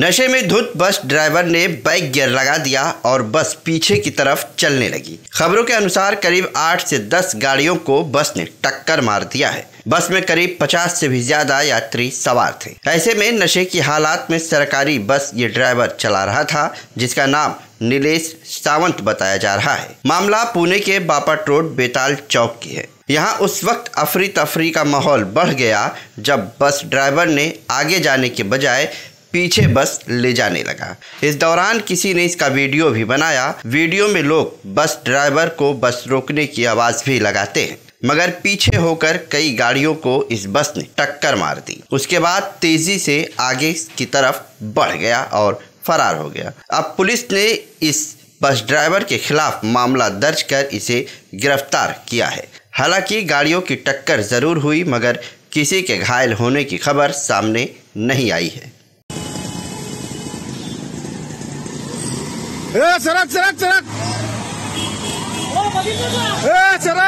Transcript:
नशे में धुत बस ड्राइवर ने बाइक गियर लगा दिया और बस पीछे की तरफ़ चलने लगी। खबरों के अनुसार करीब आठ से दस गाड़ियों को बस ने टक्कर मार दिया है। बस में करीब 50 से भी ज़्यादा यात्री सवार थे। ऐसे में नशे की हालात में सरकारी बस ये ड्राइवर चला रहा था, जिसका नाम नीलेश सावंत बताया जा रहा है। मामला पुणे के बापट रोड, बेताल चौक की है। यहाँ उस वक्त अफरी तफरी का माहौल बढ़ गया, जब बस ड्राइवर ने आगे जाने के बजाय पीछे बस ले जाने लगा। इस दौरान किसी ने इसका वीडियो भी बनाया। वीडियो में लोग बस ड्राइवर को बस रोकने की आवाज़ भी लगाते हैं। मगर पीछे होकर कई गाड़ियों को इस बस ने टक्कर मार दी। उसके बाद तेज़ी से आगे की तरफ़ बढ़ गया और फरार हो गया। अब पुलिस ने इस बस ड्राइवर के खिलाफ मामला दर्ज कर इसे गिरफ़्तार किया है। हालाँकि गाड़ियों की टक्कर ज़रूर हुई मगर किसी के घायल होने की खबर सामने नहीं आई है। ए, चरक चरक चरक ए, चरक